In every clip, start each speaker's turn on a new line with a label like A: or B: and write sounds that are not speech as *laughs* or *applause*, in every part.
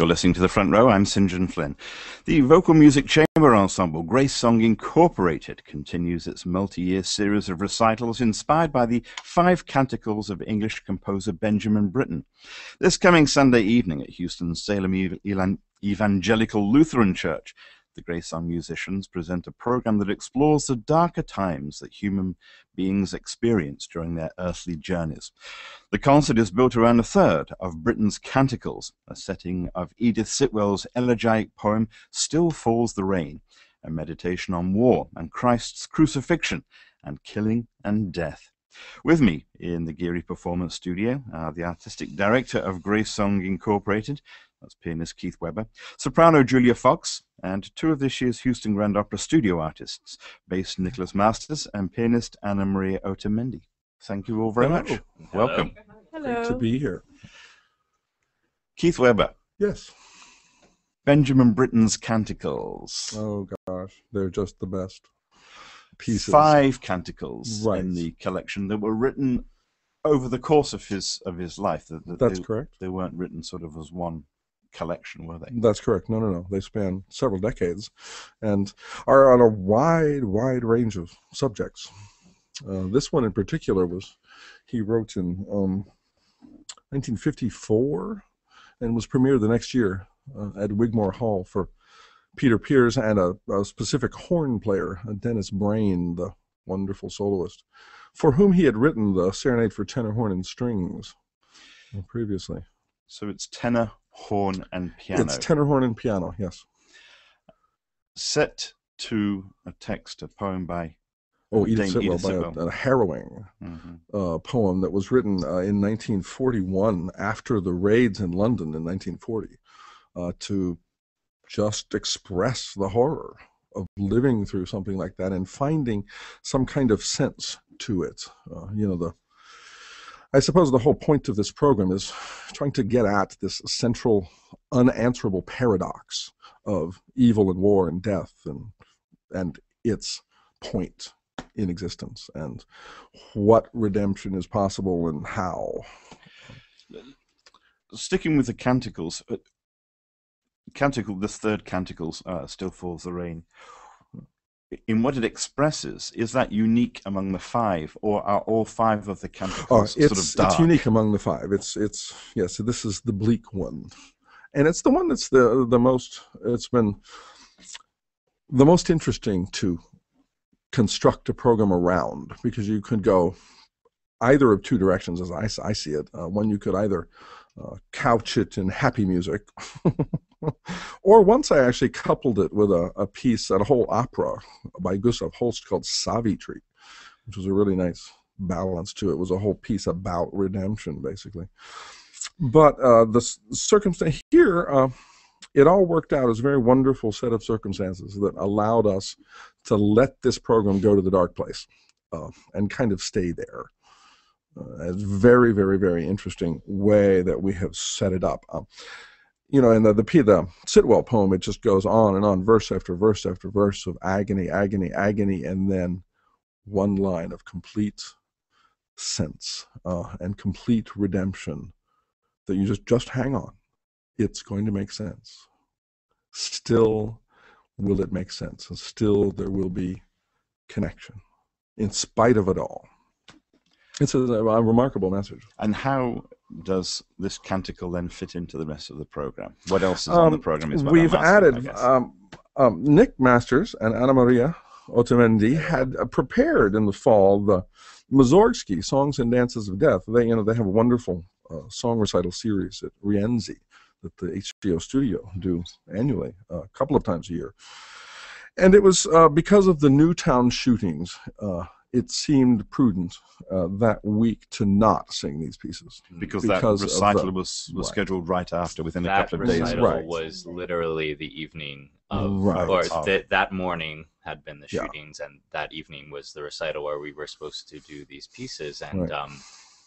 A: You're listening to the front row. I'm St. John Flynn. The vocal music chamber ensemble Grace Song Incorporated continues its multi year series of recitals inspired by the five canticles of English composer Benjamin Britten. This coming Sunday evening at Houston's Salem Evangelical Lutheran Church, the Grace Song musicians present a program that explores the darker times that human beings experience during their earthly journeys. The concert is built around a third of Britten's Canticles, a setting of Edith Sitwell's elegiac poem Still Falls the Rain, a meditation on war and Christ's crucifixion and killing and death. With me in the Geary Performance Studio are the artistic director of Grace Song Incorporated, that's pianist Keith Weber, soprano Julia Fox, and two of this year's Houston Grand Opera studio artists, bass Nicholas Masters and pianist Anna Maria Otamendi. Thank you all very
B: Hello.
A: much. Welcome.
C: Hello.
B: Great to be here.
A: Keith Weber,
B: Yes.
A: Benjamin Britten's Canticles.
B: Oh gosh, they're just the best pieces.
A: Five canticles
B: Right.
A: in the collection that were written over the course of his of his life. That, that
B: That's
A: they,
B: correct.
A: They weren't written sort of as one collection, were they?
B: That's correct. No, no, no. They span several decades, and are on a wide, wide range of subjects. Uh, this one in particular was he wrote in um, 1954 and was premiered the next year uh, at Wigmore Hall for Peter Pears and a, a specific horn player, uh, Dennis Brain, the wonderful soloist, for whom he had written the Serenade for Tenor Horn and Strings uh, previously.
A: So it's tenor, horn, and piano.
B: It's tenor horn and piano, yes.
A: set to a text, a poem by.
B: Oh, Edith
A: Dame
B: Sitwell,
A: Edith
B: by
A: Sitwell.
B: A, a harrowing
A: Mhm.
B: uh, poem that was written uh, in 1941 after the raids in London in 1940 uh, to just express the horror of living through something like that and finding some kind of sense to it. Uh, you know, the I suppose the whole point of this program is trying to get at this central, unanswerable paradox of evil and war and death and and its point in existence and what redemption is possible and how.
A: Sticking with the canticles, uh, canticle, this third canticles, uh, still falls the rain. In what it expresses, is that unique among the five, or are all five of the
B: Oh, it's
A: sort of dark?
B: it's unique among the five. It's it's yes. this is the bleak one, and it's the one that's the the most. It's been the most interesting to construct a program around because you could go either of two directions as I, I see it. Uh, one you could either uh, couch it in happy music, *laughs* *laughs* or once I actually coupled it with a, a piece, a whole opera by Gustav Holst called Savitri, which was a really nice balance to it. It was a whole piece about redemption, basically. But uh, the circumstance here, uh, it all worked out as a very wonderful set of circumstances that allowed us to let this program go to the dark place uh, and kind of stay there. Uh, it's very, very, very interesting way that we have set it up. Um, you know, in the the, the Sitwell poem, it just goes on and on, verse after verse after verse of agony, agony, agony, and then one line of complete sense uh, and complete redemption that you just just hang on. It's going to make sense. Still, will it make sense? And still, there will be connection, in spite of it all. It's a, a remarkable message.
A: And how does this canticle then fit into the rest of the program? What else is on the
B: Um,
A: program? Is
B: We've added um, um, Nick Masters and Anna Maria Otamendi had uh, prepared in the fall the Mussorgsky Songs and Dances of Death. They, you know, they have a wonderful uh, song recital series at Rienzi that the HGO studio do annually, uh, a couple of times a year. And it was uh, because of the Newtown shootings. It seemed prudent uh, that week to not sing these pieces.
A: because,
B: because
A: that recital
B: the-
A: was, was
B: right.
A: scheduled right after, within a couple of days.
C: recital
B: Right.
C: was literally the evening of,
B: Right.
C: or
A: Of.
C: th- that morning had been the
B: Yeah.
C: shootings, and that evening was the recital where we were supposed to do these pieces. And
B: Right.
C: um,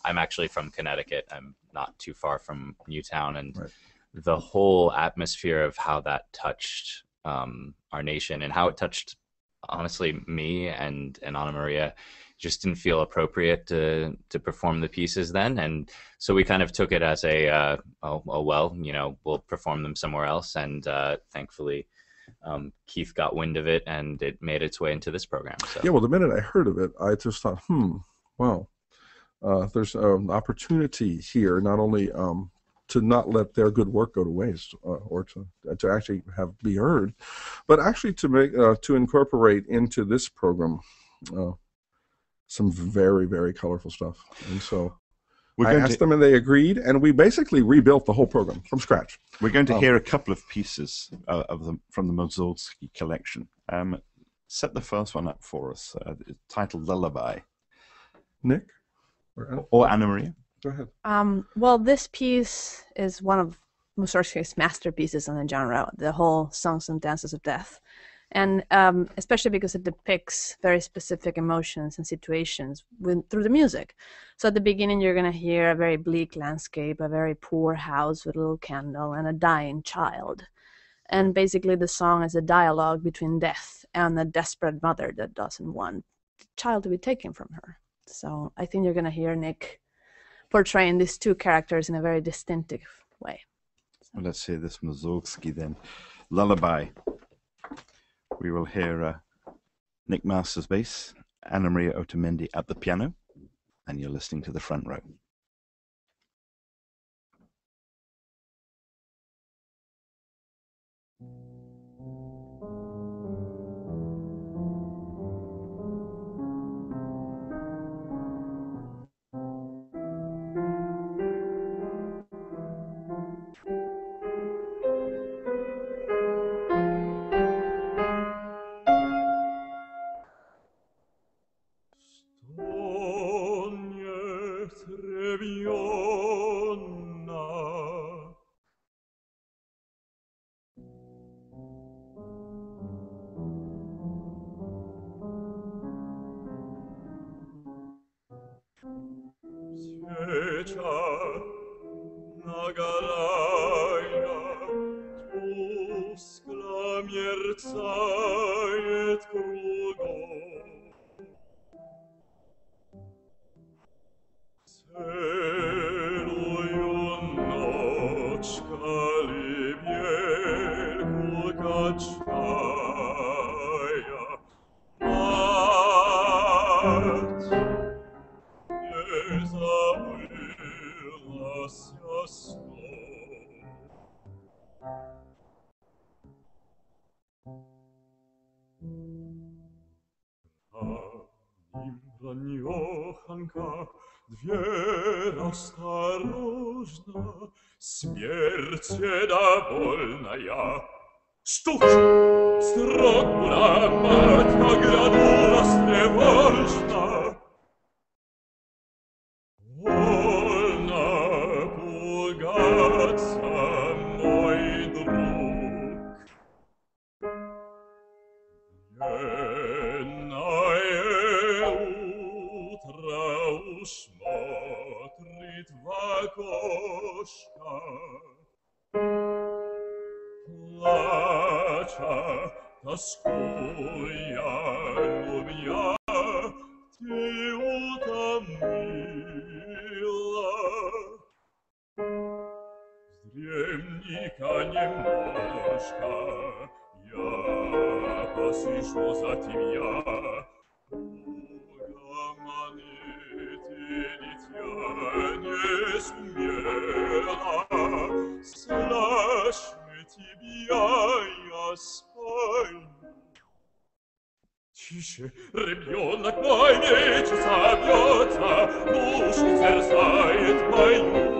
C: I'm actually from Connecticut. I'm not too far from Newtown, and
B: Right.
C: the whole atmosphere of how that touched um, our nation and how it touched honestly, me and and Anna Maria just didn't feel appropriate to to perform the pieces then, and so we kind of took it as a uh, oh, oh well, you know, we'll perform them somewhere else, and uh, thankfully. Um, Keith got wind of it and it made its way into this program. So.
B: Yeah, well, the minute I heard of it, I just thought, hmm, wow, uh, there's an opportunity here, not only um, to not let their good work go to waste uh, or to to actually have be heard, but actually to make uh, to incorporate into this program uh, some very very colorful stuff. And so
A: We're
B: I asked
A: to,
B: them, and they agreed, and we basically rebuilt the whole program from scratch.
A: we're going to
B: Oh.
A: hear a couple of pieces uh, of them from the Mussorgsky collection. Um, set the first one up for us, uh, titled Lullaby.
B: Nick, or,
A: Or Anna Maria.
B: Go ahead.
D: Um, well, this piece is one of Mussorgsky's masterpieces in the genre, the whole Songs and Dances of Death. And um, especially because it depicts very specific emotions and situations with, through the music. So at the beginning, you're going to hear a very bleak landscape, a very poor house with a little candle, and a dying child. And basically, the song is a dialogue between death and a desperate mother that doesn't want the child to be taken from her. So I think you're going to hear Nick portraying these two characters in a very distinctive way.
A: Well, let's hear this Mussorgsky then. Lullaby. We will hear uh, Nick Masters bass, Anna Maria Otamendi at the piano, and you're listening to the front row.
E: allein, tus glamiert seid Stucz! Strot brama, ta gradula stewarsz, тоскуя, любя, ты утомила. Вздремни-ка немножко, я посижу за тебя. Тише, ребенок мой мечется, бьется, душу терзает мою.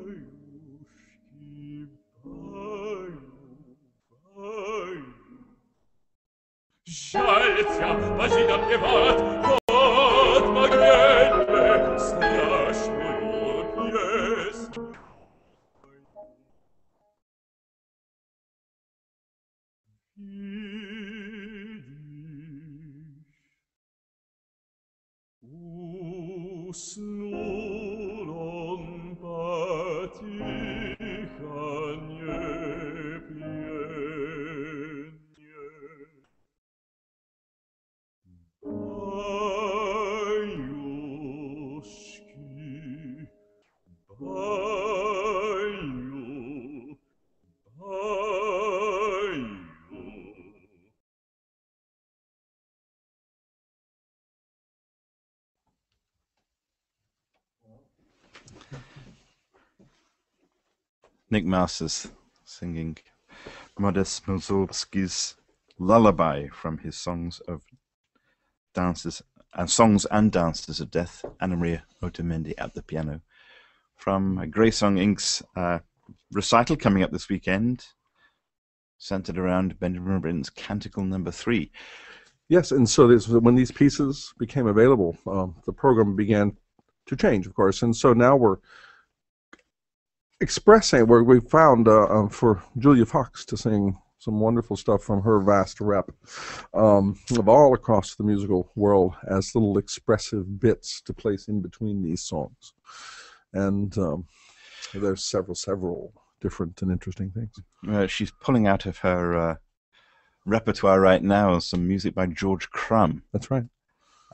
E: Баюшки, баю, баю. Жальця, бажи
A: Nick Masters singing Modest Mussorgsky's lullaby from his songs of dances and songs and dances of death. Anna Maria Otamendi at the piano from Grace Song Inc.'s uh, recital coming up this weekend, centered around Benjamin Britten's Canticle Number Three.
B: Yes, and so this, when these pieces became available, um, the program began to change, of course, and so now we're expressing where we found uh, um, for Julia Fox to sing some wonderful stuff from her vast rep um, of all across the musical world as little expressive bits to place in between these songs, and um, there's several, several different and interesting things.
A: Uh, she's pulling out of her uh, repertoire right now some music by George Crumb.
B: That's right.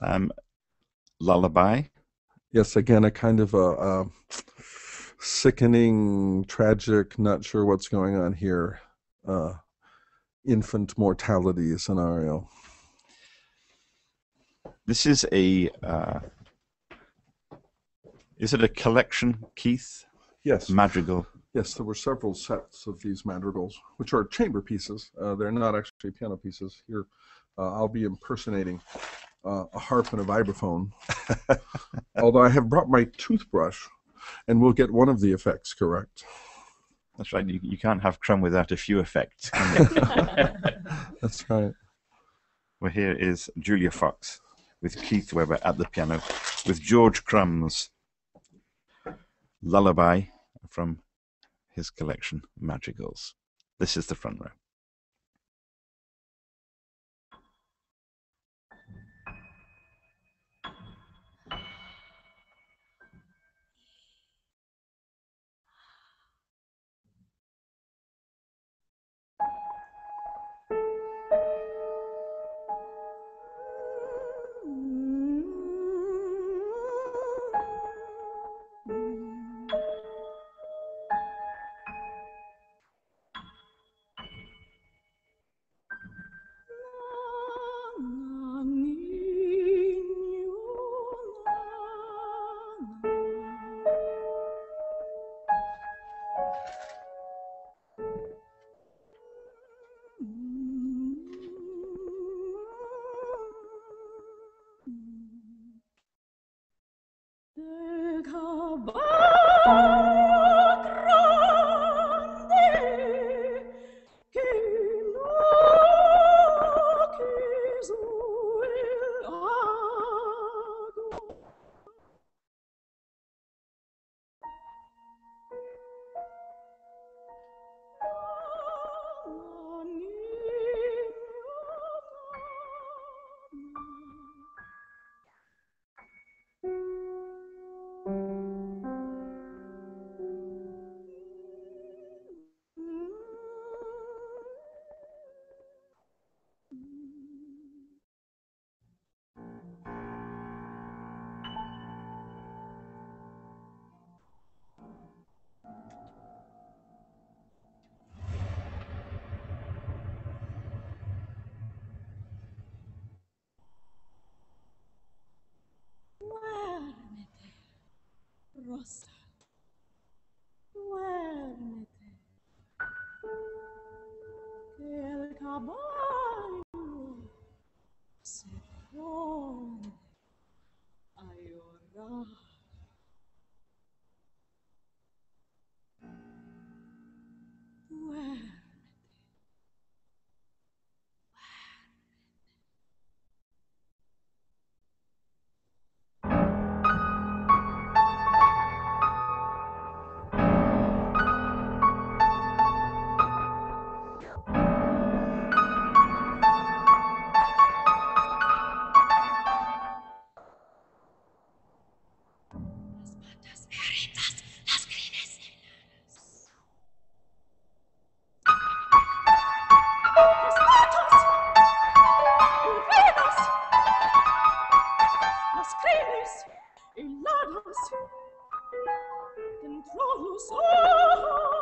A: Um, Lullaby.
B: Yes, again, a kind of a, a sickening, tragic, not sure what's going on here, uh, infant mortality scenario.
A: This is a. Uh, is it a collection, Keith?
B: Yes,
A: Madrigal.
B: yes, there were several sets of these madrigals, which are chamber pieces. Uh, they're not actually piano pieces. Here, uh, I'll be impersonating uh, a harp and a vibraphone, *laughs* although I have brought my toothbrush, and we'll get one of the effects correct.
A: That's right. You, you can't have Crumb without a few effects. *laughs*
B: That's right.
A: well, here is Julia Fox with Keith Weber at the piano, with George Crumb's Lullaby from his collection Madrigals. This is the front row.
F: favor. las crees heladas dentro los ojos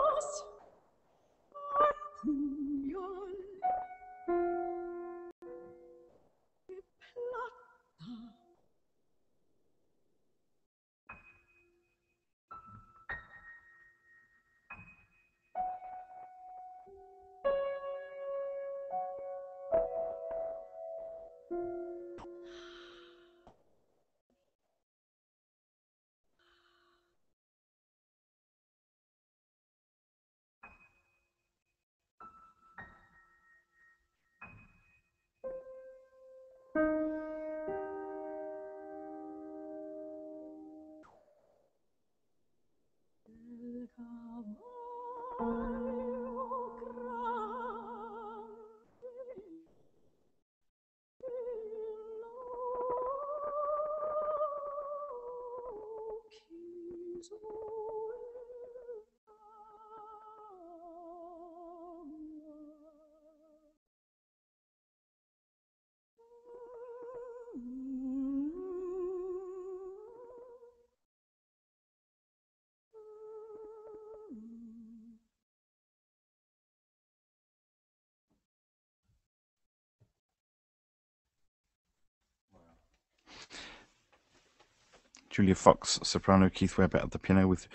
E: Julia Fox, soprano, Keith Webb at the piano with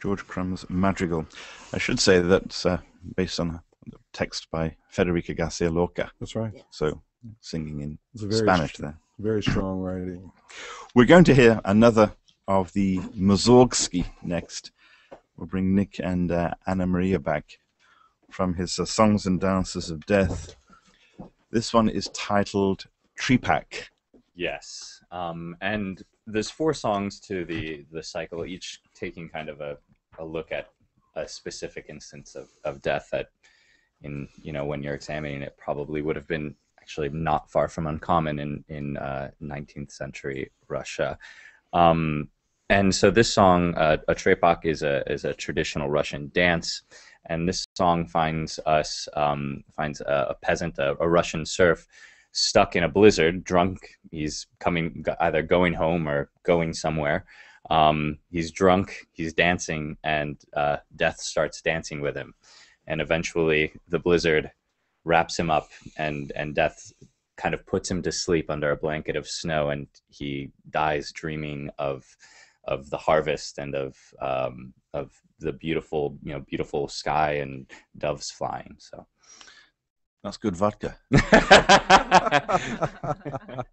E: George Crumb's Madrigal. I should say that's uh, based on a text by Federico Garcia Lorca,
B: That's right.
E: so singing in
B: It's a very
E: Spanish there.
B: very strong writing.
E: We're going to hear another of the Mussorgsky next. We'll bring Nick and uh, Anna Maria back from his uh, Songs and Dances of Death. This one is titled Tripak.
C: Yes, um, and there's four songs to the the cycle, each taking kind of a, a look at a specific instance of, of death that, in you know, when you're examining it, probably would have been actually not far from uncommon in in uh, 19th century Russia. Um, and so this song, uh, a trepak, is a is a traditional Russian dance, and this song finds us um, finds a, a peasant, a, a Russian serf, stuck in a blizzard, drunk. He's coming either going home or going somewhere. Um, he's drunk. He's dancing, and uh, death starts dancing with him. And eventually, the blizzard wraps him up, and and death kind of puts him to sleep under a blanket of snow, and he dies dreaming of of the harvest and of um, of the beautiful you know beautiful sky and doves flying. So.
E: That's good vodka. *laughs* *laughs*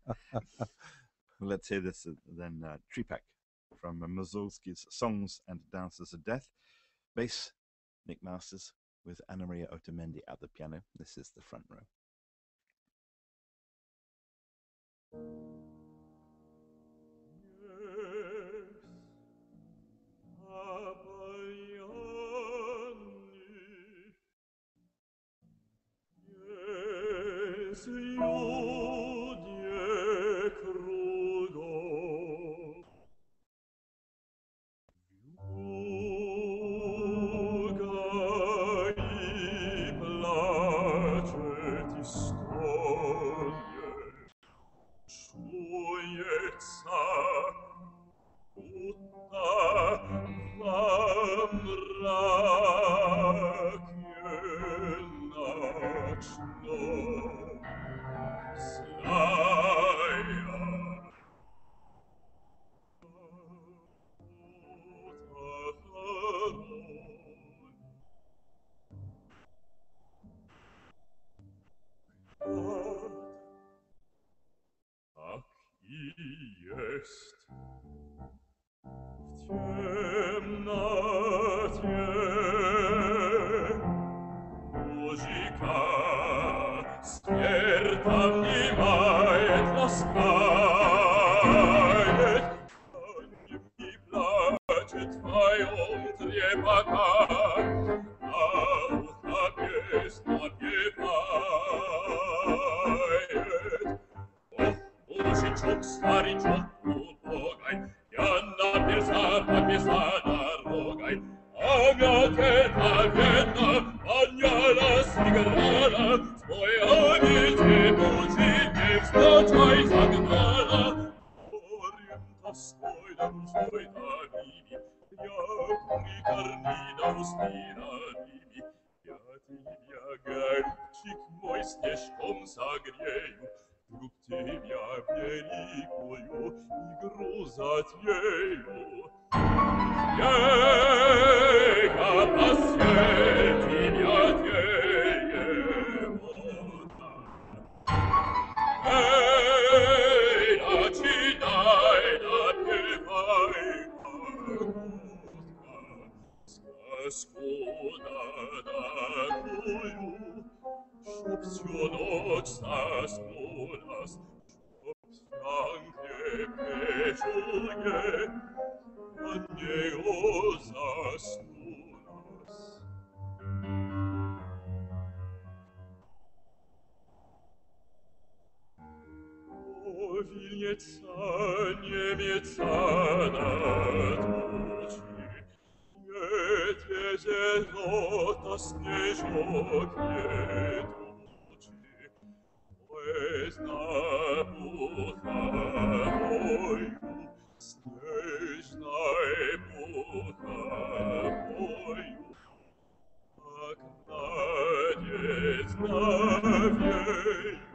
E: Let's hear this uh, then. Uh, Tripak from uh, Songs and Dances of Death. Bass, Nick Masters with Anna Maria Otamendi at the piano. This is the front row. scuda da tuiu, subsio noxas mulas, Franke pecuge, aneosas nulas. O vilieca, niemiecana, зелота снежок не тучи, Поезда буховою, снежной буховою, как танец навею,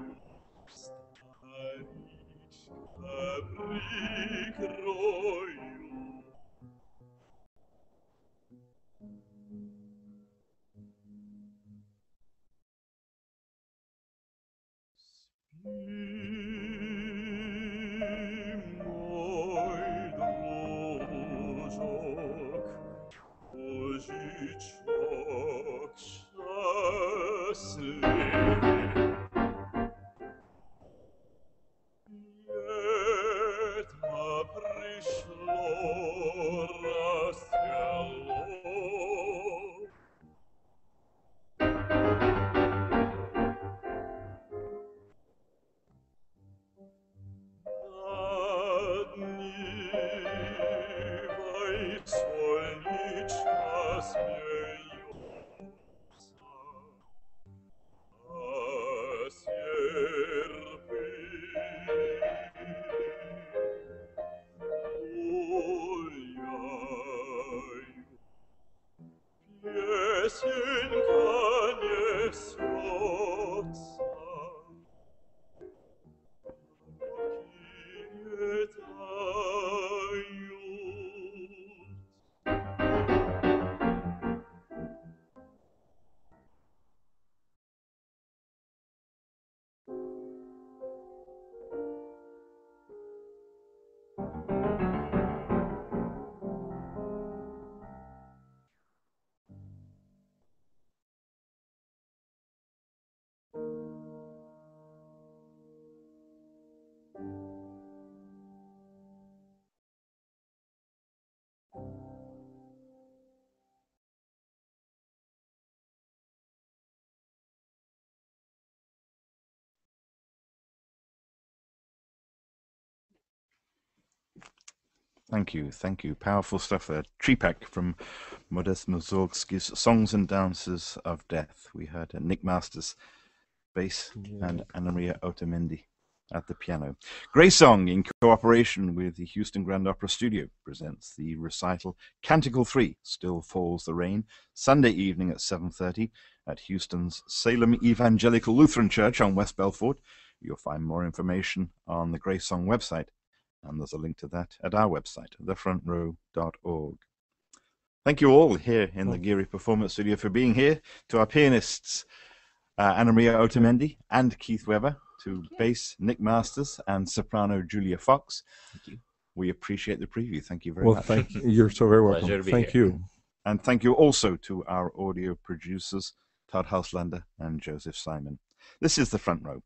A: Thank you, thank you. Powerful stuff there. Tripak from Modest Mussorgsky's Songs and Dances of Death. We heard Nick Masters bass and Anna Maria Otamendi at the piano. Grace Song, in cooperation with the Houston Grand Opera Studio, presents the recital Canticle 3, Still Falls the Rain, Sunday evening at 7.30 at Houston's Salem Evangelical Lutheran Church on West Belfort. You'll find more information on the Grace Song website, and there's a link to that at our website, thefrontrow.org. Thank you all here in the Geary Performance Studio for being here. To our pianists, uh, Anna Maria Otamendi and Keith Weber, to bass Nick Masters and soprano Julia Fox.
C: Thank you.
A: We appreciate the preview. Thank you very
B: Well,
A: much.
B: Well, thank you. You're so very welcome.
C: Pleasure to be
B: Thank
C: here.
B: you.
A: And thank you also to our audio producers, Todd Hulslander and Joseph Simon. This is The Front Row.